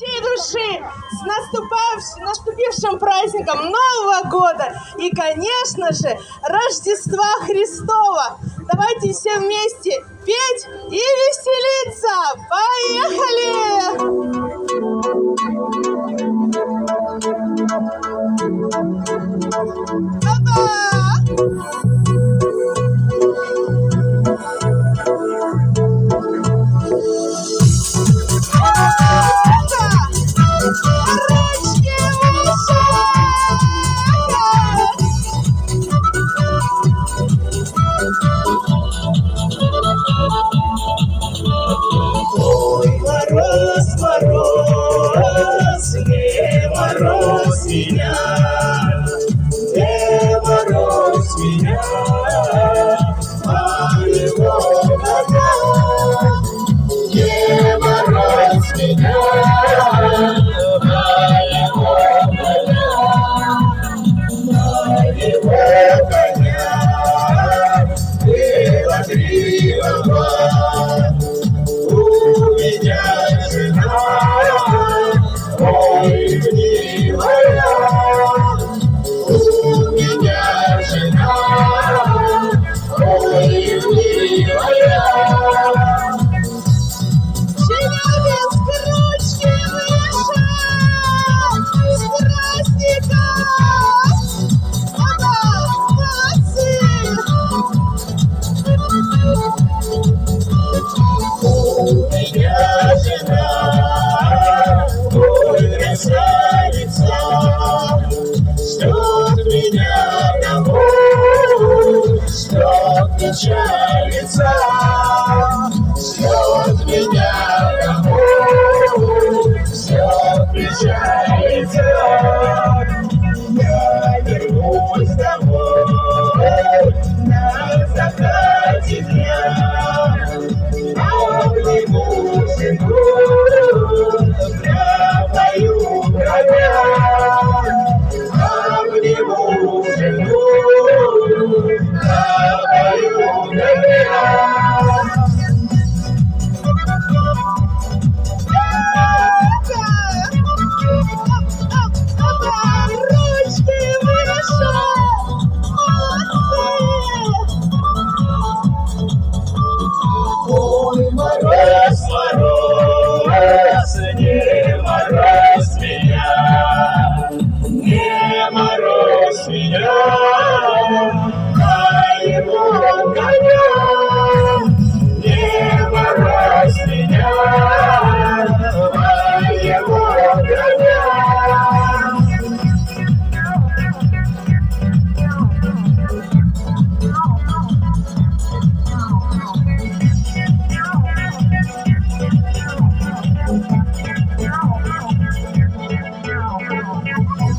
всей души с наступавшим, наступившим праздником Нового года и, конечно же, Рождества Христова. Давайте все вместе петь и веселиться. Поехали! Опа! Мороз, не мороз меня, не мороз меня, а его вода. Не мороз меня, а его вода, а его коня, белогривого. У меня It's try. Seigneur. Thank you.